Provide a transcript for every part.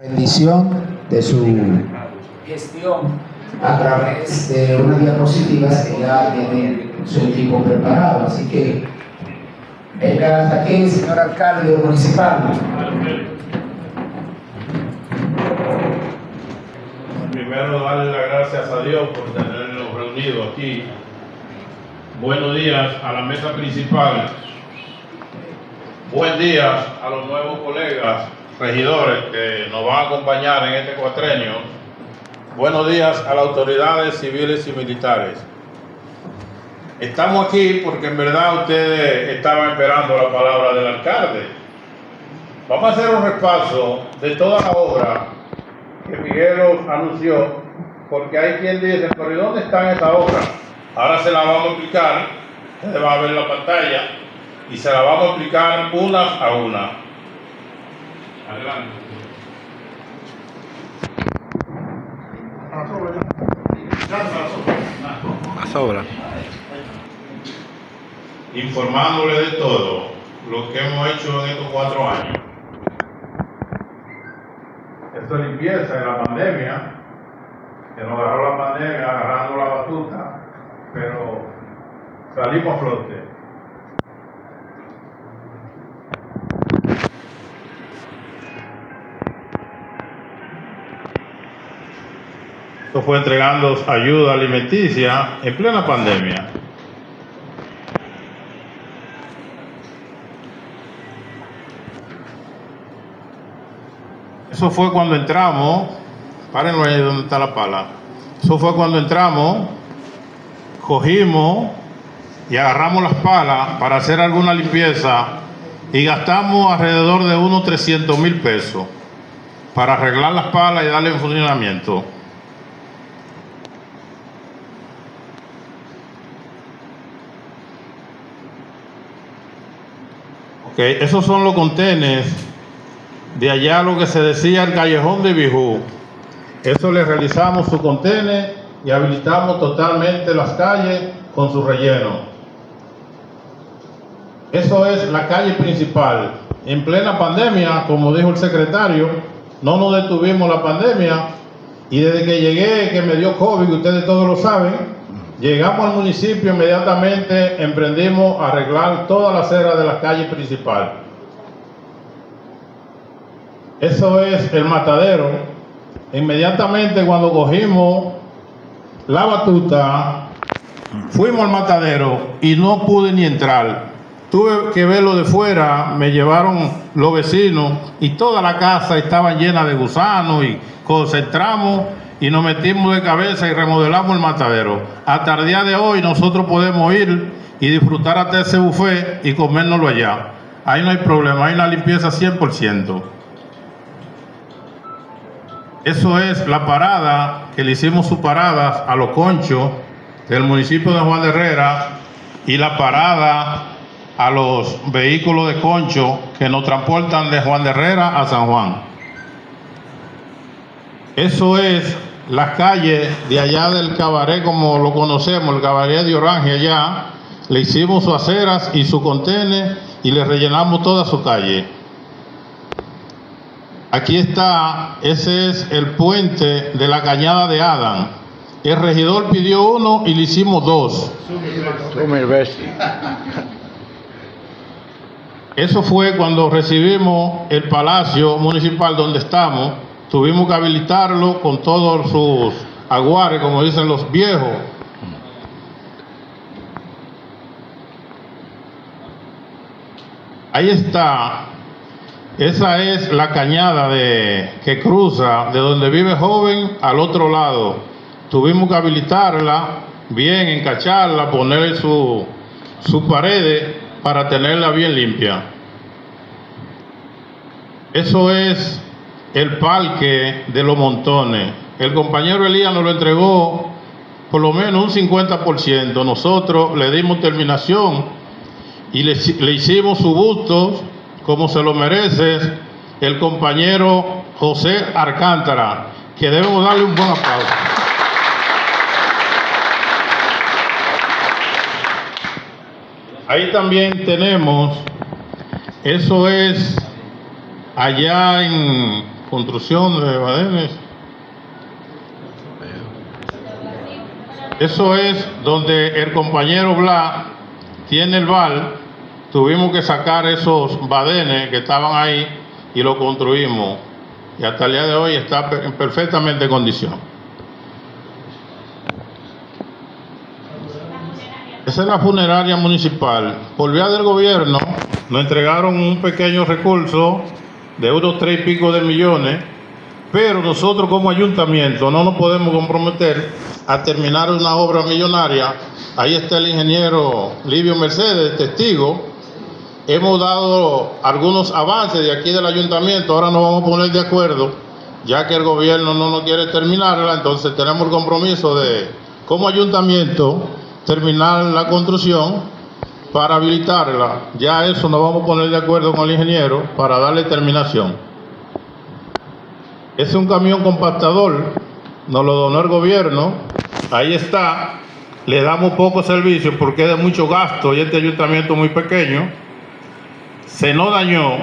rendición de su gestión a través de unas diapositivas que ya tiene su equipo preparado. Así que venga hasta aquí, señor alcalde municipal. Primero darle las gracias a Dios por tenernos reunidos aquí. Buenos días a la mesa principal. Buen día a los nuevos colegas regidores que nos van a acompañar en este cuatrenio. Buenos días a las autoridades civiles y militares. Estamos aquí porque en verdad ustedes estaban esperando la palabra del alcalde. Vamos a hacer un repaso de toda la obra que Figueros anunció, porque hay quien dice, ¿por dónde están esas obras? Ahora se la vamos a explicar, ustedes van a ver la pantalla, y se la vamos a explicar una a una. Adelante. Las obras. Informándole de todo lo que hemos hecho en estos cuatro años. Esto es limpieza en la pandemia, que nos agarró la pandemia agarrando la batuta, pero salimos a flote. Esto fue entregando ayuda alimenticia en plena pandemia. Eso fue cuando entramos, párenlo ahí donde está la pala. Eso fue cuando entramos, cogimos y agarramos las palas para hacer alguna limpieza y gastamos alrededor de unos 300 mil pesos para arreglar las palas y darle funcionamiento. Ok, esos son los contenes de allá lo que se decía el callejón de Bijú. Eso le realizamos su contene y habilitamos totalmente las calles con su relleno. Eso es la calle principal. En plena pandemia, como dijo el secretario, no nos detuvimos la pandemia y desde que llegué, que me dio COVID, ustedes todos lo saben, llegamos al municipio inmediatamente, emprendimos a arreglar toda la acera de la calle principal. Eso es el matadero. Inmediatamente cuando cogimos la batuta, fuimos al matadero y no pude ni entrar. Tuve que verlo de fuera, me llevaron los vecinos y toda la casa estaba llena de gusanos y concentramos y nos metimos de cabeza y remodelamos el matadero. Hasta el día de hoy nosotros podemos ir y disfrutar hasta ese buffet y comérnoslo allá. Ahí no hay problema, hay una limpieza 100%. Eso es la parada que le hicimos sus paradas a los conchos del municipio de Juan de Herrera y la parada a los vehículos de concho que nos transportan de Juan de Herrera a San Juan. Eso es la calle de allá del cabaret, como lo conocemos, el cabaret de Orange allá. Le hicimos sus aceras y su contene y le rellenamos toda su calle. Aquí está, ese es el puente de la cañada de Adán. El regidor pidió uno y le hicimos dos. Eso fue cuando recibimos el palacio municipal donde estamos. Tuvimos que habilitarlo con todos sus aguares, como dicen los viejos. Ahí está esa es la cañada de, que cruza de donde vive joven al otro lado. Tuvimos que habilitarla bien, encacharla, ponerle su, su paredes para tenerla bien limpia. Eso es el parque de los montones. El compañero Elías nos lo entregó por lo menos un 50%. Nosotros le dimos terminación y le, hicimos su busto como se lo merece el compañero José Arcántara, que debemos darle un buen aplauso. Ahí también tenemos, eso es allá en construcción de badenes. Eso es donde el compañero Bla tiene el val. Tuvimos que sacar esos badenes que estaban ahí y lo construimos. Y hasta el día de hoy está en perfectamente condición. Esa es la funeraria municipal. Por vía del gobierno nos entregaron un pequeño recurso de unos tres y pico de millones, pero nosotros como ayuntamiento no nos podemos comprometer a terminar una obra millonaria. Ahí está el ingeniero Livio Mercedes, testigo. Hemos dado algunos avances de aquí del ayuntamiento, ahora nos vamos a poner de acuerdo, ya que el gobierno no nos quiere terminarla, entonces tenemos el compromiso de, como ayuntamiento, terminar la construcción para habilitarla. Ya eso nos vamos a poner de acuerdo con el ingeniero para darle terminación. Es un camión compactador, nos lo donó el gobierno, ahí está, le damos poco servicio porque es de mucho gasto y este ayuntamiento muy pequeño. Se nos dañó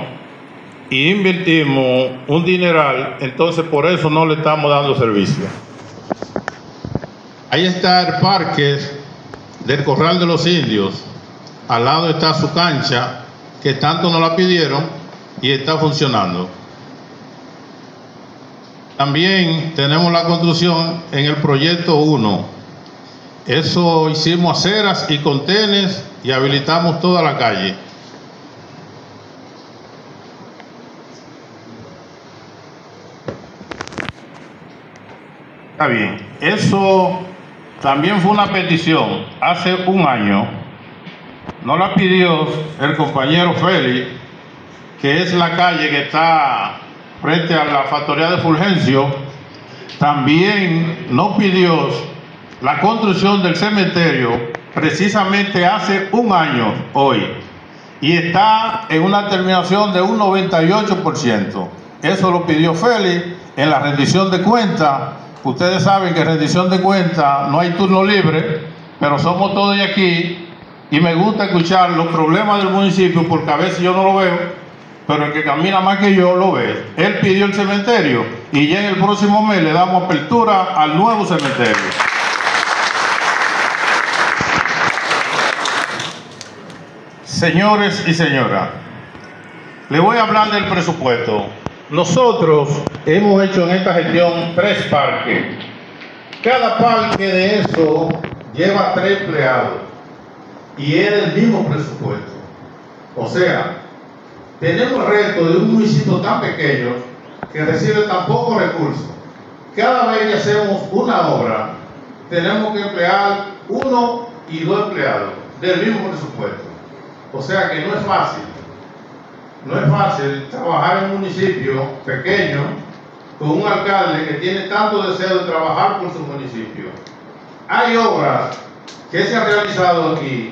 y invertimos un dineral, entonces por eso no le estamos dando servicio. Ahí está el parque del Corral de los Indios. Al lado está su cancha, que tanto nos la pidieron y está funcionando. También tenemos la construcción en el proyecto 1. Eso hicimos aceras y contenes y habilitamos toda la calle. Está bien. Eso también fue una petición hace un año. No la pidió el compañero Félix, que es la calle que está frente a la factoría de Fulgencio. También no pidió la construcción del cementerio precisamente hace un año hoy. Y está en una terminación de un 98%. Eso lo pidió Félix en la rendición de cuentas Ustedes saben que en rendición de cuentas no hay turno libre, pero somos todos aquí y me gusta escuchar los problemas del municipio porque a veces yo no lo veo, pero el que camina más que yo lo ve. Él pidió el cementerio y ya en el próximo mes le damos apertura al nuevo cementerio. Señores y señoras, le voy a hablar del presupuesto. Nosotros hemos hecho en esta gestión tres parques. Cada parque de eso lleva tres empleados y es el mismo presupuesto. O sea, tenemos reto de un municipio tan pequeño que recibe tan pocos recursos. Cada vez que hacemos una obra, tenemos que emplear uno y dos empleados del mismo presupuesto. O sea que no es fácil. No es fácil trabajar en un municipio pequeño con un alcalde que tiene tanto deseo de trabajar por su municipio. Hay obras que se han realizado aquí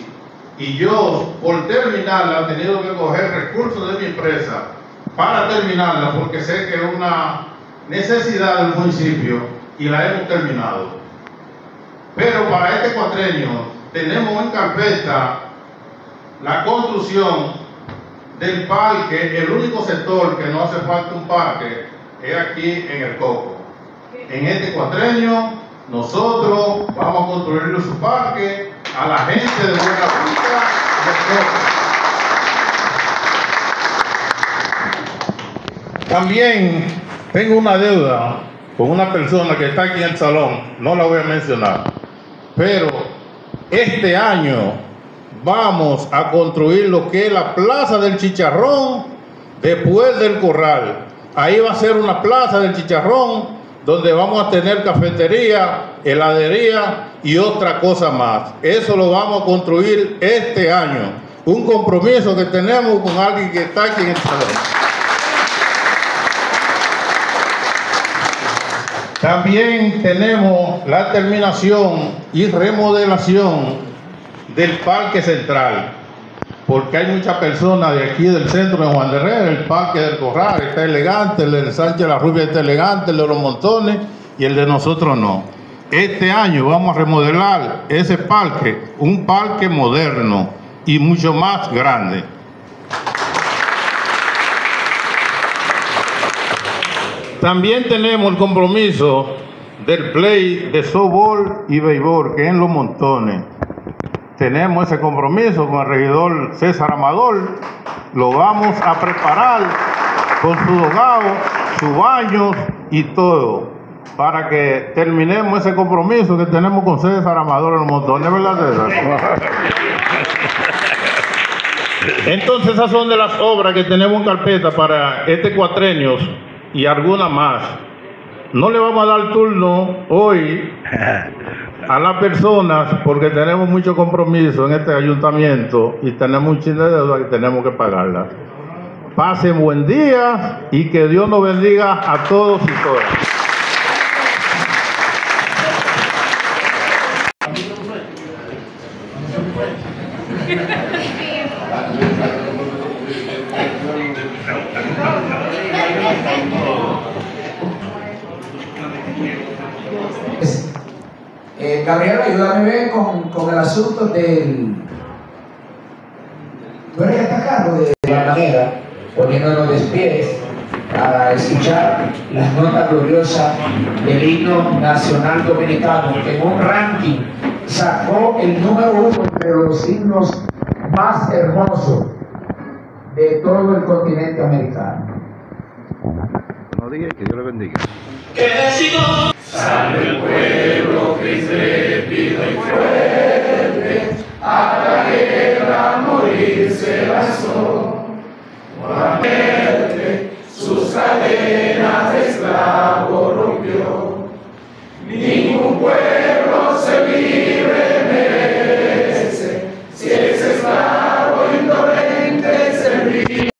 y yo por terminarla he tenido que coger recursos de mi empresa para terminarla porque sé que es una necesidad del municipio y la hemos terminado. Pero para este cuatrenio tenemos en carpeta la construcción del parque, el único sector que no hace falta un parque es aquí en el Coco. En este cuatrenio, nosotros vamos a construirle su parque a la gente de Buena Vista También tengo una deuda con una persona que está aquí en el salón, no la voy a mencionar, pero este año vamos a construir lo que es la Plaza del Chicharrón después del Corral. Ahí va a ser una Plaza del Chicharrón donde vamos a tener cafetería, heladería y otra cosa más. Eso lo vamos a construir este año. Un compromiso que tenemos con alguien que está aquí en el salón. También tenemos la terminación y remodelación del Parque Central, porque hay muchas personas de aquí del centro de Juan de Herrera, el Parque del Corral está elegante, el de Sánchez La Rubia está elegante, el de los montones y el de nosotros no. Este año vamos a remodelar ese parque, un parque moderno y mucho más grande. También tenemos el compromiso del play de softball y béisbol, que es en los montones. Tenemos ese compromiso con el regidor César Amador. Lo vamos a preparar con su dogado, su baño y todo para que terminemos ese compromiso que tenemos con César Amador en los montones, ¿verdad, César? Entonces esas son de las obras que tenemos en carpeta para este cuatrenio y algunas más. No le vamos a dar turno hoy a las personas porque tenemos mucho compromiso en este ayuntamiento y tenemos un chin de deuda que tenemos que pagarla. Pasen buen día y que Dios nos bendiga a todos y todas. Gabriel, ayúdame bien con, con, el asunto del... Tú eres está a cargo de la manera, poniéndonos de pies para escuchar las notas gloriosas del himno nacional dominicano, que en un ranking sacó el número uno entre los himnos más hermosos de todo el continente americano. No diga que Dios le bendiga. Que salve el pueblo que